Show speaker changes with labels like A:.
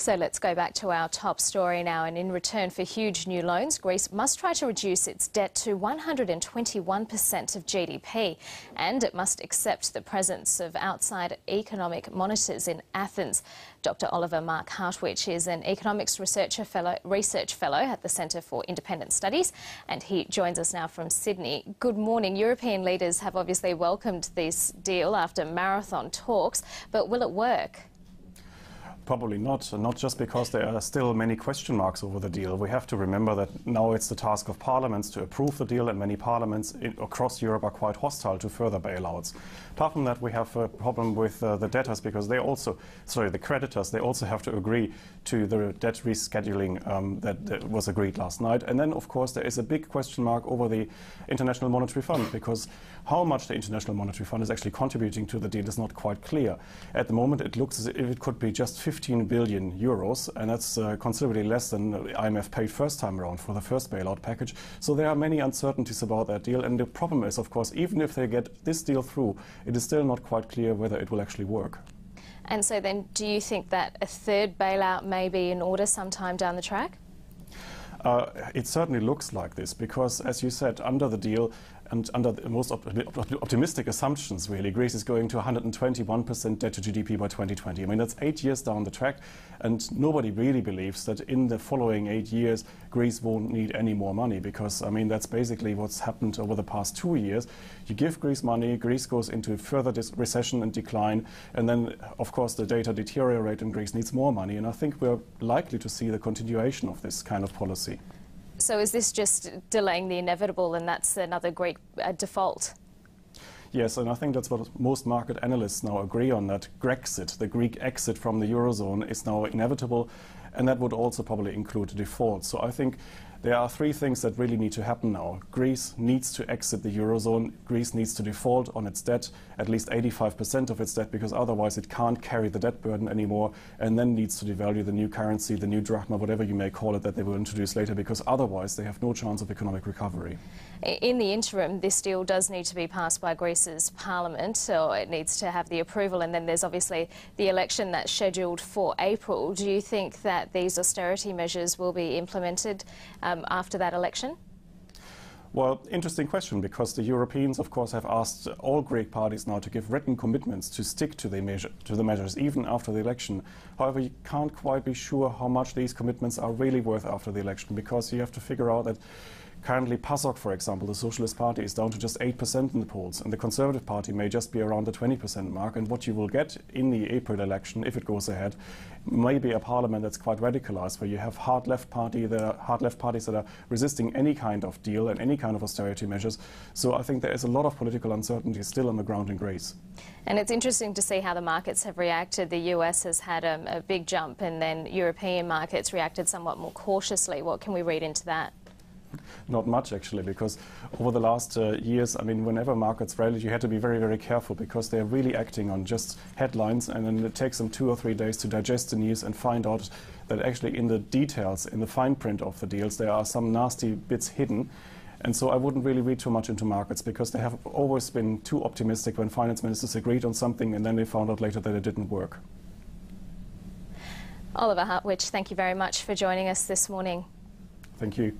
A: So let's go back to our top story now. And in return for huge new loans, Greece must try to reduce its debt to 121% of GDP. And it must accept the presence of outside economic monitors in Athens. Dr. Oliver Marc Hartwich is an economics researcher fellow, research fellow at the Centre for Independent Studies. And he joins us now from Sydney. Good morning. European leaders have obviously welcomed this deal after marathon talks, but will it work?
B: Probably not, not just because there are still many question marks over the deal. We have to remember that now it's the task of parliaments to approve the deal, and many parliaments in, across Europe are quite hostile to further bailouts. Apart from that, we have a problem with uh, the debtors because they also, sorry, the creditors, they also have to agree to the debt rescheduling um, that, that was agreed last night. And then, of course, there is a big question mark over the International Monetary Fund because how much the International Monetary Fund is actually contributing to the deal is not quite clear. At the moment, it looks as if it could be just 50 15 billion euros, and that's uh, considerably less than the IMF paid first time around for the first bailout package. So there are many uncertainties about that deal, and the problem is, of course, even if they get this deal through, it is still not quite clear whether it will actually work.
A: And so then, do you think that a third bailout may be in order sometime down the track?
B: Uh, it certainly looks like this because, as you said, under the deal and under the most op optimistic assumptions, really, Greece is going to 121% debt to GDP by 2020. I mean, that's eight years down the track, and nobody really believes that in the following eight years, Greece won't need any more money because, I mean, that's basically what's happened over the past two years. You give Greece money, Greece goes into further recession and decline, and then, of course, the data deteriorate and Greece needs more money. And I think we're likely to see the continuation of this kind of policy.
A: So is this just delaying the inevitable and that's another Greek uh, default?
B: Yes, and I think that's what most market analysts now agree on, that Grexit, the Greek exit from the Eurozone, is now inevitable, and that would also probably include a default. So I think there are three things that really need to happen now. Greece needs to exit the Eurozone. Greece needs to default on its debt, at least 85% of its debt, because otherwise it can't carry the debt burden anymore, and then needs to devalue the new currency, the new drachma, whatever you may call it, that they will introduce later, because otherwise they have no chance of economic recovery.
A: In the interim, this deal does need to be passed by Greece's parliament, so it needs to have the approval, and then there's obviously the election that's scheduled for April. Do you think that these austerity measures will be implemented? um, after that election?
B: Well, interesting question because the Europeans, of course, have asked all Greek parties now to give written commitments to stick to the, measure, to the measures even after the election. However, you can't quite be sure how much these commitments are really worth after the election because you have to figure out that Currently, PASOK, for example, the Socialist Party, is down to just 8% in the polls, and the Conservative Party may just be around the 20% mark. And what you will get in the April election, if it goes ahead, may be a parliament that's quite radicalized, where you have hard left party, the hard left parties that are resisting any kind of deal and any kind of austerity measures. So I think there is a lot of political uncertainty still on the ground in Greece.
A: And it's interesting to see how the markets have reacted. The US has had a, a big jump, and then European markets reacted somewhat more cautiously. What can we read into that?
B: Not much, actually, because over the last uh, years, I mean, whenever markets rallied, you had to be very, very careful because they're really acting on just headlines, and then it takes them two or three days to digest the news and find out that actually in the details, in the fine print of the deals, there are some nasty bits hidden. And so I wouldn't really read too much into markets because they have always been too optimistic when finance ministers agreed on something and then they found out later that it didn't work.
A: Oliver Hartwich, thank you very much for joining us this morning.
B: Thank you.